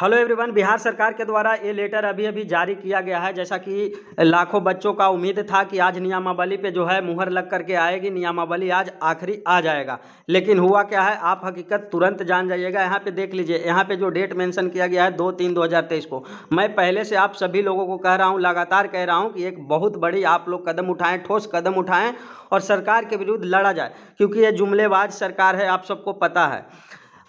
Hello everyone, Bihar सरकार के द्वारा ये लेटर अभी अभी जारी किया गया है, जैसा कि लाखों बच्चों का उम्मीद था कि आज नियमावली पे जो है मुहर लग करके आएगी, नियमावली आज आखिरी आ जाएगा। लेकिन हुआ क्या है, आप हकीकत तुरंत जान जाइएगा। यहाँ पे देख लीजिए, यहाँ पे जो डेट मेंशन किया गया है, दो तीन दो को। मैं पहले से आप सभी लोगों को कह रहा हूँ, लगातार कह रहा हूँ कि एक बहुत बड़ी आप लोग कदम उठाएँ, ठोस कदम उठाएँ और सरकार के विरुद्ध लड़ा जाए, क्योंकि ये जुमलेबाज सरकार है, आप सबको पता है।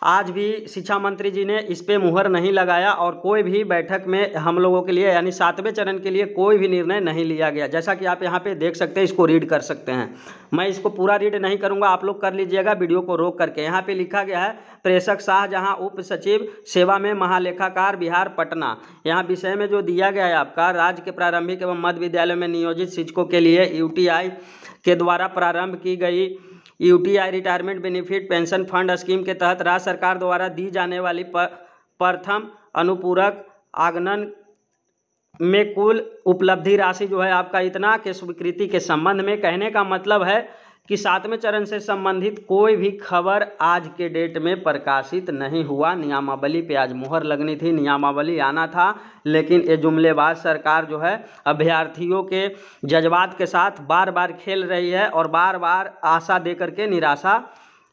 आज भी शिक्षा मंत्री जी ने इस पे मुहर नहीं लगाया और कोई भी बैठक में हम लोगों के लिए, यानी सातवें चरण के लिए कोई भी निर्णय नहीं लिया गया। जैसा कि आप यहाँ पे देख सकते हैं, इसको रीड कर सकते हैं। मैं इसको पूरा रीड नहीं करूँगा, आप लोग कर लीजिएगा वीडियो को रोक करके। यहाँ पे लिखा गया है, प्रेषक शाहजहाँ, उप सचिव, सेवा में महालेखाकार, बिहार, पटना। यहाँ विषय में जो दिया गया है आपका, राज्य के प्रारंभिक एवं मध्य विद्यालयों में नियोजित शिक्षकों के लिए यूटीआई के द्वारा प्रारंभ की गई। U retirement benefit pension fund scheme के तहत राज्य सरकार द्वारा दी जाने वाली प्रथम अनुपूरक आगनन में कुल उपलब्धि राशि जो है आपका इतना के स्वीकृति के संबंध में कहने का मतलब है कि सातवें चरण से संबंधित कोई भी खबर आज के डेट में प्रकाशित नहीं हुआ। नियमावली पे आज मुहर लगनी थी। नियमावली आना था, लेकिन ये जुमलेबाज सरकार जो है, अभ्यर्थियों के जज्बात के साथ बार बार खेल रही है और बार बार आशा दे करके निराशा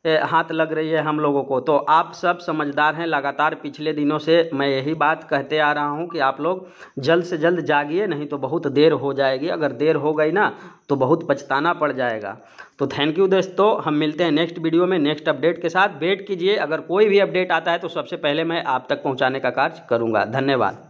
हाथ लग रही है हम लोगों को। तो आप सब समझदार हैं, लगातार पिछले दिनों से मैं यही बात कहते आ रहा हूँ कि आप लोग जल्द से जल्द जागिए, नहीं तो बहुत देर हो जाएगी। अगर देर हो गई ना तो बहुत पछताना पड़ जाएगा। तो थैंक यू दोस्तों, हम मिलते हैं नेक्स्ट वीडियो में। नेक्स्ट अपडेट के साथ वेट कीजिए। अगर कोई भी अपडेट आता है तो सबसे पहले मैं आप तक पहुँचाने का कार्य करूँगा। धन्यवाद।